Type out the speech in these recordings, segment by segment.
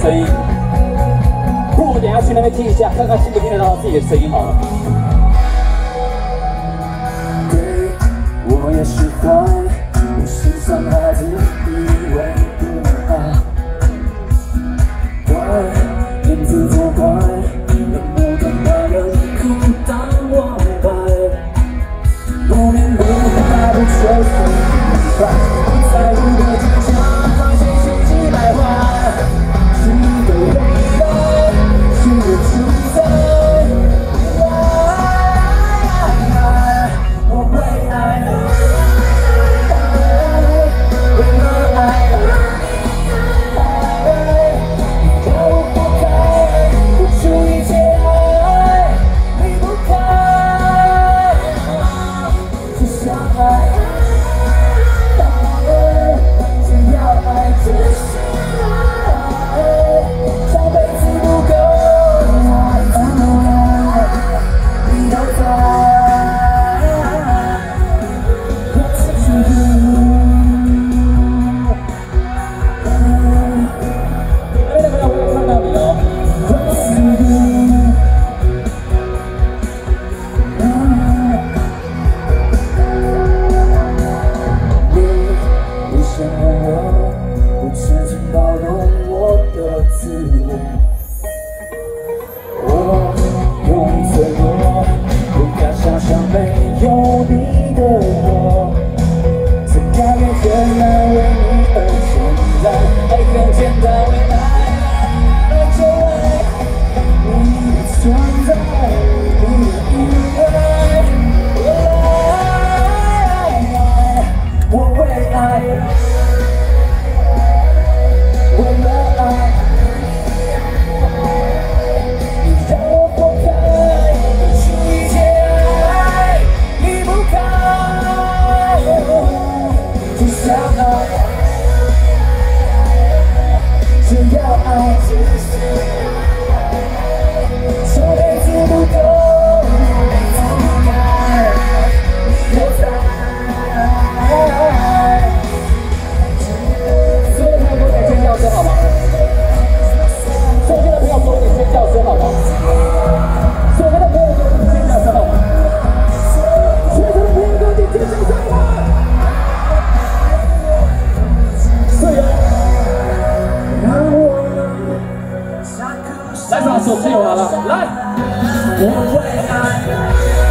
声音，不如等下去那边听一下，看看听不听得到自己的声音好了。对，我也是坏，不是三孩子。to 自由来了我会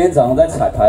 今天早上在彩排